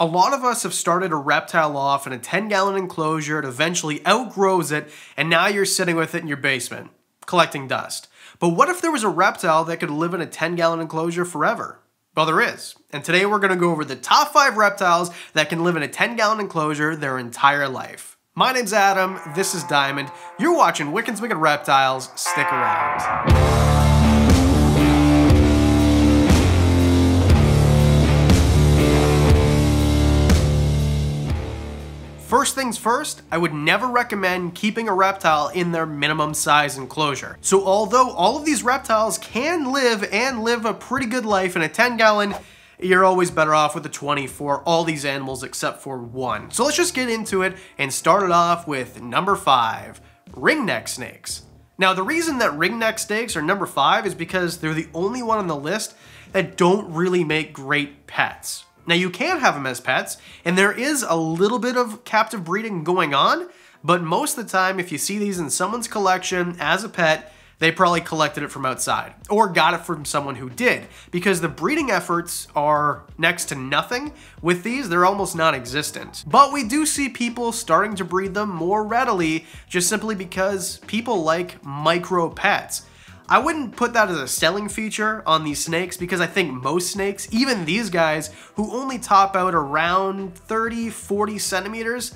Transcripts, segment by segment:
A lot of us have started a reptile off in a 10 gallon enclosure, it eventually outgrows it, and now you're sitting with it in your basement, collecting dust. But what if there was a reptile that could live in a 10 gallon enclosure forever? Well, there is. And today we're going to go over the top five reptiles that can live in a 10 gallon enclosure their entire life. My name's Adam, this is Diamond, you're watching Wickens Wicked Reptiles, stick around. First things first, I would never recommend keeping a reptile in their minimum size enclosure. So although all of these reptiles can live and live a pretty good life in a 10 gallon, you're always better off with a 20 for all these animals except for one. So let's just get into it and start it off with number five, ringneck snakes. Now the reason that ringneck snakes are number five is because they're the only one on the list that don't really make great pets. Now you can have them as pets, and there is a little bit of captive breeding going on, but most of the time if you see these in someone's collection as a pet, they probably collected it from outside or got it from someone who did because the breeding efforts are next to nothing. With these, they're almost non-existent. But we do see people starting to breed them more readily just simply because people like micro pets. I wouldn't put that as a selling feature on these snakes because I think most snakes, even these guys who only top out around 30, 40 centimeters,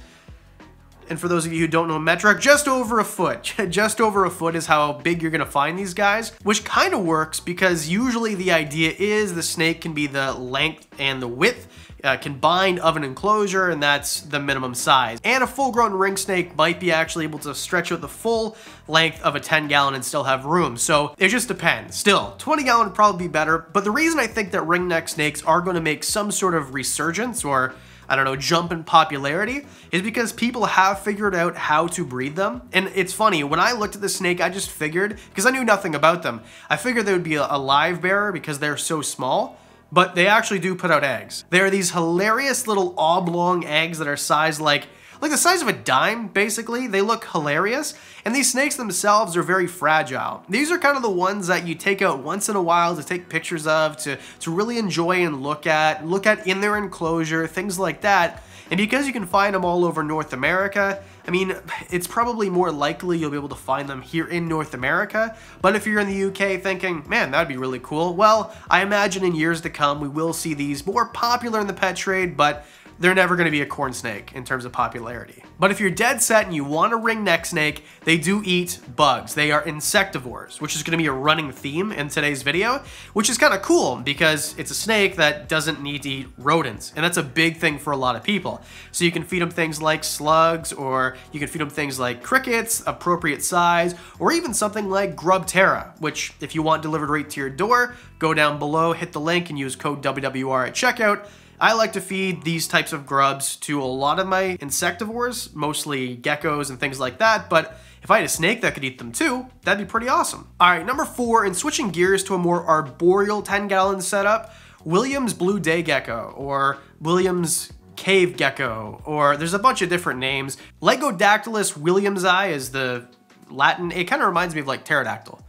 and for those of you who don't know metric, just over a foot. just over a foot is how big you're gonna find these guys, which kind of works because usually the idea is the snake can be the length and the width uh, combined of an enclosure, and that's the minimum size. And a full-grown ring snake might be actually able to stretch out the full length of a 10 gallon and still have room. So it just depends. Still, 20 gallon would probably be better, but the reason I think that ringneck snakes are gonna make some sort of resurgence or I don't know, jump in popularity is because people have figured out how to breed them. And it's funny, when I looked at the snake, I just figured, because I knew nothing about them, I figured they would be a live bearer because they're so small but they actually do put out eggs. They are these hilarious little oblong eggs that are sized like like the size of a dime, basically. They look hilarious. And these snakes themselves are very fragile. These are kind of the ones that you take out once in a while to take pictures of, to, to really enjoy and look at, look at in their enclosure, things like that. And because you can find them all over North America, I mean, it's probably more likely you'll be able to find them here in North America. But if you're in the UK thinking, man, that'd be really cool, well, I imagine in years to come we will see these more popular in the pet trade, but they're never going to be a corn snake in terms of popularity. But if you're dead set and you want a ring neck snake, they do eat bugs. They are insectivores, which is going to be a running theme in today's video, which is kind of cool because it's a snake that doesn't need to eat rodents. And that's a big thing for a lot of people. So you can feed them things like slugs, or you can feed them things like crickets, appropriate size, or even something like Grubterra, which if you want delivered right to your door, go down below, hit the link, and use code WWR at checkout I like to feed these types of grubs to a lot of my insectivores, mostly geckos and things like that, but if I had a snake that could eat them too, that'd be pretty awesome. All right, number four, in switching gears to a more arboreal 10 gallon setup, Williams Blue Day Gecko, or Williams Cave Gecko, or there's a bunch of different names. Lygodactylus williamsi is the Latin, it kind of reminds me of like pterodactyl.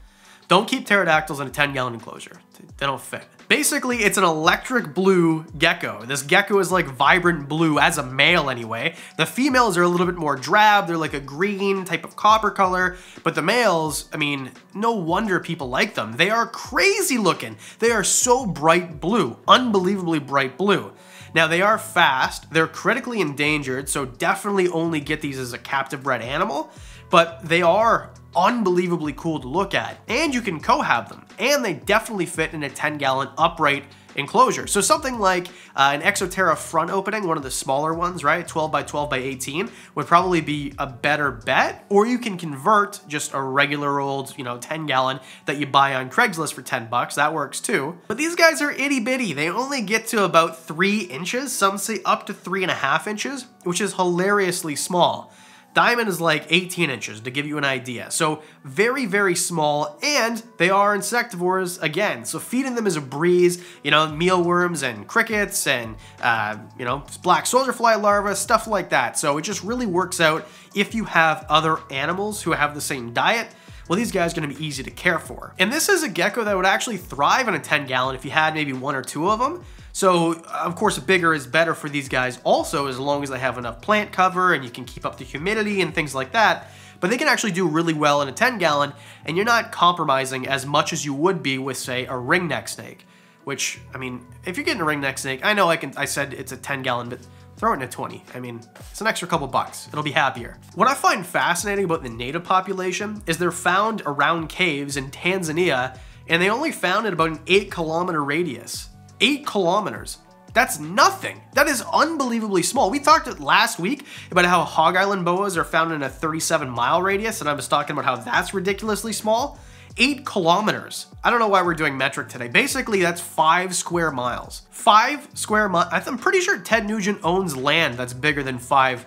Don't keep pterodactyls in a 10 gallon enclosure. They don't fit. Basically, it's an electric blue gecko. This gecko is like vibrant blue, as a male anyway. The females are a little bit more drab, they're like a green type of copper color, but the males, I mean, no wonder people like them. They are crazy looking. They are so bright blue, unbelievably bright blue. Now they are fast, they're critically endangered, so definitely only get these as a captive bred animal, but they are unbelievably cool to look at. And you can co-have them. And they definitely fit in a 10 gallon upright enclosure. So something like uh, an Exo Terra front opening, one of the smaller ones, right? 12 by 12 by 18 would probably be a better bet. Or you can convert just a regular old, you know, 10 gallon that you buy on Craigslist for 10 bucks. That works too. But these guys are itty bitty. They only get to about three inches. Some say up to three and a half inches, which is hilariously small. Diamond is like 18 inches to give you an idea. So very, very small and they are insectivores again. So feeding them is a breeze, you know, mealworms and crickets and, uh, you know, black soldier fly larvae, stuff like that. So it just really works out if you have other animals who have the same diet well, these guys are gonna be easy to care for. And this is a gecko that would actually thrive in a 10 gallon if you had maybe one or two of them. So, of course, a bigger is better for these guys also, as long as they have enough plant cover and you can keep up the humidity and things like that. But they can actually do really well in a 10 gallon, and you're not compromising as much as you would be with, say, a ringneck snake. Which, I mean, if you're getting a ringneck snake, I know I can. I said it's a 10 gallon, but throw it in a 20. I mean, it's an extra couple bucks. It'll be happier. What I find fascinating about the native population is they're found around caves in Tanzania, and they only found at about an 8 kilometer radius. 8 kilometers. That's nothing. That is unbelievably small. We talked last week about how Hog Island boas are found in a 37 mile radius, and I was talking about how that's ridiculously small. Eight kilometers. I don't know why we're doing metric today. Basically, that's five square miles. Five square miles. I'm pretty sure Ted Nugent owns land that's bigger than five.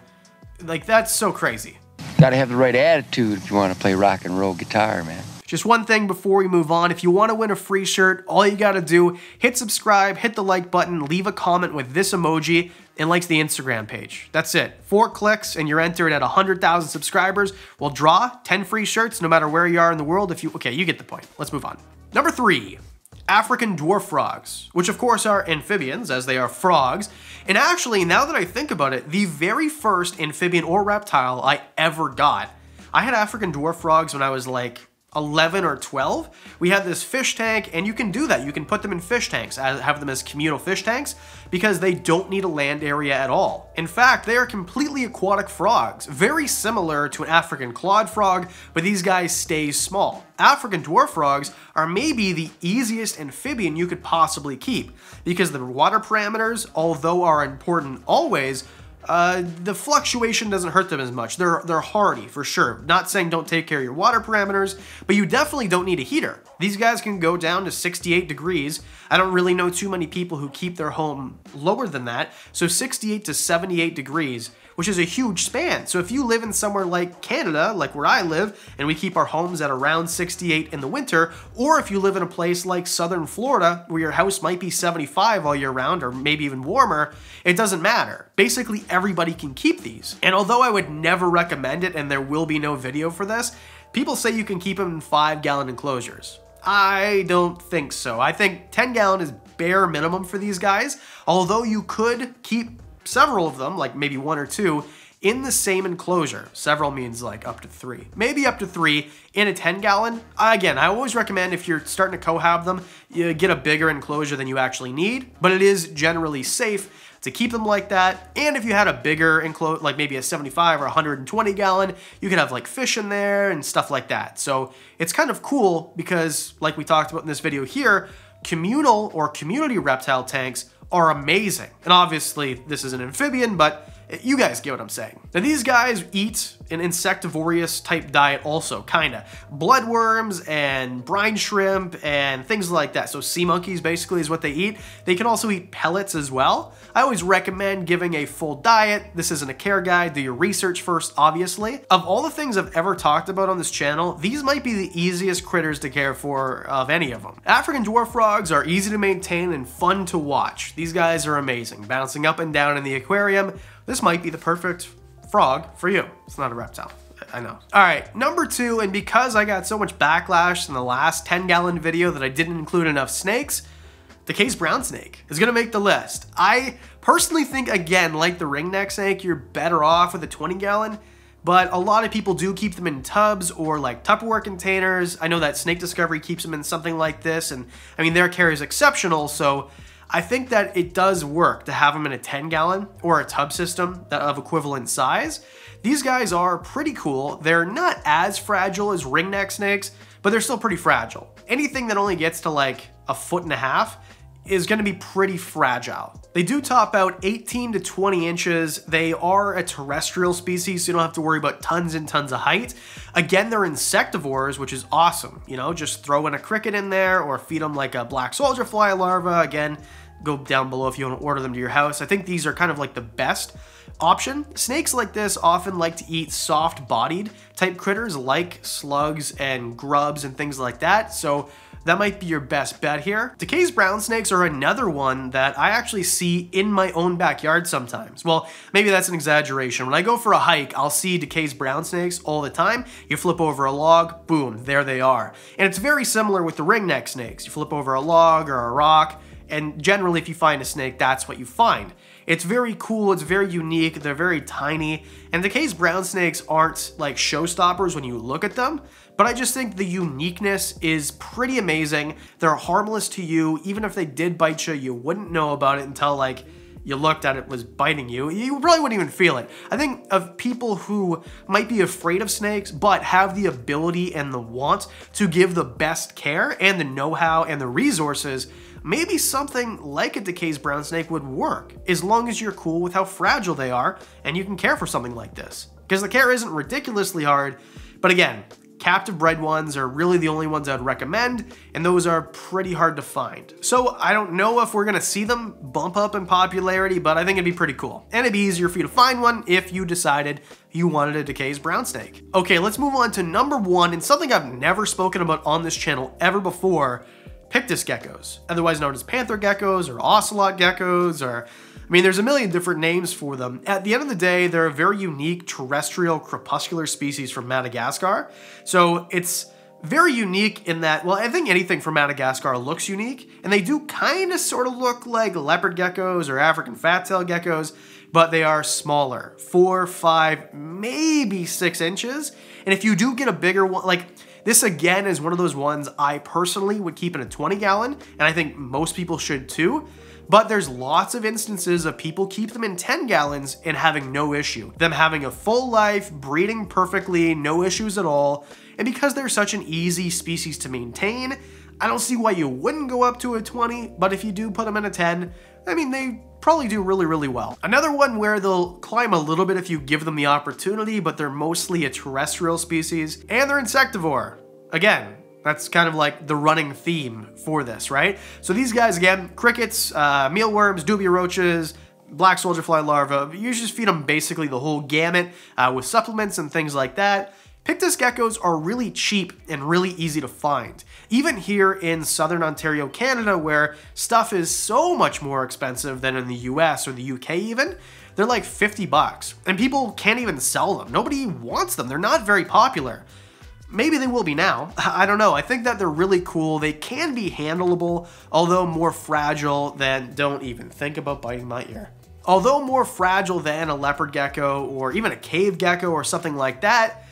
Like, that's so crazy. Gotta have the right attitude if you want to play rock and roll guitar, man. Just one thing before we move on, if you want to win a free shirt, all you gotta do, hit subscribe, hit the like button, leave a comment with this emoji, and likes the Instagram page. That's it. Four clicks and you're entered at 100,000 subscribers. We'll draw 10 free shirts no matter where you are in the world. If you, okay, you get the point. Let's move on. Number three, African dwarf frogs, which of course are amphibians as they are frogs. And actually, now that I think about it, the very first amphibian or reptile I ever got, I had African dwarf frogs when I was like 11 or 12, we have this fish tank, and you can do that. You can put them in fish tanks, have them as communal fish tanks, because they don't need a land area at all. In fact, they are completely aquatic frogs, very similar to an African clawed frog, but these guys stay small. African dwarf frogs are maybe the easiest amphibian you could possibly keep, because the water parameters, although are important always, uh, the fluctuation doesn't hurt them as much. They're, they're hardy for sure. Not saying don't take care of your water parameters, but you definitely don't need a heater. These guys can go down to 68 degrees. I don't really know too many people who keep their home lower than that. So 68 to 78 degrees which is a huge span. So if you live in somewhere like Canada, like where I live, and we keep our homes at around 68 in the winter, or if you live in a place like southern Florida, where your house might be 75 all year round, or maybe even warmer, it doesn't matter. Basically, everybody can keep these. And although I would never recommend it, and there will be no video for this, people say you can keep them in five gallon enclosures. I don't think so. I think 10 gallon is bare minimum for these guys, although you could keep several of them, like maybe one or two, in the same enclosure. Several means like up to three, maybe up to three in a 10 gallon. Again, I always recommend if you're starting to cohab them, you get a bigger enclosure than you actually need, but it is generally safe to keep them like that. And if you had a bigger enclosure, like maybe a 75 or 120 gallon, you could have like fish in there and stuff like that. So it's kind of cool because like we talked about in this video here, communal or community reptile tanks are amazing. And obviously, this is an amphibian, but you guys get what I'm saying. Now, these guys eat an insectivorous type diet also, kinda. Bloodworms and brine shrimp and things like that. So sea monkeys basically is what they eat. They can also eat pellets as well. I always recommend giving a full diet. This isn't a care guide. Do your research first, obviously. Of all the things I've ever talked about on this channel, these might be the easiest critters to care for of any of them. African dwarf frogs are easy to maintain and fun to watch. These guys are amazing, bouncing up and down in the aquarium. This might be the perfect frog for you. It's not a reptile. I know. All right, number two, and because I got so much backlash in the last 10 gallon video that I didn't include enough snakes, the Case brown snake is gonna make the list. I personally think, again, like the ringneck snake, you're better off with a 20 gallon, but a lot of people do keep them in tubs or like Tupperware containers. I know that Snake Discovery keeps them in something like this, and I mean, their care is exceptional, so I think that it does work to have them in a 10 gallon or a tub system that of equivalent size. These guys are pretty cool. They're not as fragile as ringneck snakes, but they're still pretty fragile. Anything that only gets to like a foot and a half is going to be pretty fragile. They do top out 18 to 20 inches. They are a terrestrial species, so you don't have to worry about tons and tons of height. Again, they're insectivores, which is awesome. You know, just throw in a cricket in there or feed them like a black soldier fly larva. Again, go down below if you want to order them to your house. I think these are kind of like the best option. Snakes like this often like to eat soft-bodied type critters like slugs and grubs and things like that. So that might be your best bet here. DeKay's brown snakes are another one that I actually see in my own backyard sometimes. Well, maybe that's an exaggeration. When I go for a hike, I'll see DeKay's brown snakes all the time. You flip over a log, boom, there they are. And it's very similar with the ringneck snakes. You flip over a log or a rock, And generally, if you find a snake, that's what you find. It's very cool, it's very unique, they're very tiny, and DeKay's brown snakes aren't like showstoppers when you look at them, but I just think the uniqueness is pretty amazing. They're harmless to you, even if they did bite you, you wouldn't know about it until like you looked at it was biting you, you probably wouldn't even feel it. I think of people who might be afraid of snakes, but have the ability and the want to give the best care and the know-how and the resources, maybe something like a DeKay's brown snake would work, as long as you're cool with how fragile they are and you can care for something like this. Because the care isn't ridiculously hard, but again, Captive bred ones are really the only ones I'd recommend, and those are pretty hard to find. So I don't know if we're gonna see them bump up in popularity, but I think it'd be pretty cool. And it'd be easier for you to find one if you decided you wanted a DeKay's brown snake. Okay, let's move on to number one, and something I've never spoken about on this channel ever before, Pictus geckos, otherwise known as panther geckos or ocelot geckos or I mean, there's a million different names for them. At the end of the day, they're a very unique terrestrial crepuscular species from Madagascar. So it's very unique in that, well, I think anything from Madagascar looks unique, and they do kind of sort of look like leopard geckos or African fat-tailed geckos, but they are smaller, four, five, maybe six inches. And if you do get a bigger one, like this again is one of those ones I personally would keep in a 20 gallon, and I think most people should too. But there's lots of instances of people keep them in 10 gallons and having no issue. Them having a full life, breeding perfectly, no issues at all. And because they're such an easy species to maintain, I don't see why you wouldn't go up to a 20, but if you do put them in a 10, I mean, they probably do really, really well. Another one where they'll climb a little bit if you give them the opportunity, but they're mostly a terrestrial species, and they're insectivore. Again, that's kind of like the running theme for this, right? So these guys, again, crickets, uh, mealworms, dubia roaches, black soldier fly larvae, you just feed them basically the whole gamut uh, with supplements and things like that. Pictus geckos are really cheap and really easy to find. Even here in southern Ontario, Canada, where stuff is so much more expensive than in the US or the UK even, they're like 50 bucks. And people can't even sell them. Nobody wants them. They're not very popular. Maybe they will be now. I don't know. I think that they're really cool. They can be handleable, although more fragile than don't even think about biting my ear. Although more fragile than a leopard gecko or even a cave gecko or something like that,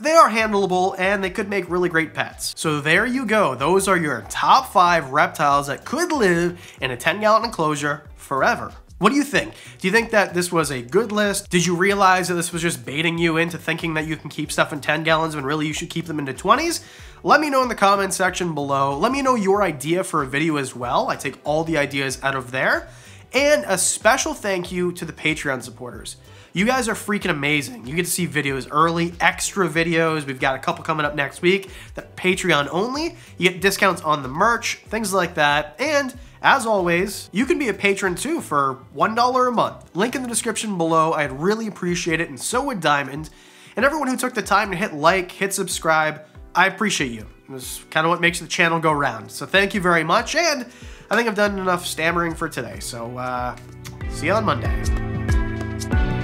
they are handleable and they could make really great pets. So there you go. Those are your top five reptiles that could live in a 10 gallon enclosure forever. What do you think? Do you think that this was a good list? Did you realize that this was just baiting you into thinking that you can keep stuff in 10 gallons when really you should keep them into 20s? Let me know in the comment section below. Let me know your idea for a video as well. I take all the ideas out of there. And a special thank you to the Patreon supporters. You guys are freaking amazing. You get to see videos early, extra videos. We've got a couple coming up next week that Patreon only. You get discounts on the merch, things like that. And as always, you can be a patron too for $1 a month. Link in the description below. I'd really appreciate it, and so would Diamond. And everyone who took the time to hit like, hit subscribe, I appreciate you. It's kind of what makes the channel go round. So thank you very much, and I think I've done enough stammering for today. So uh, see you on Monday.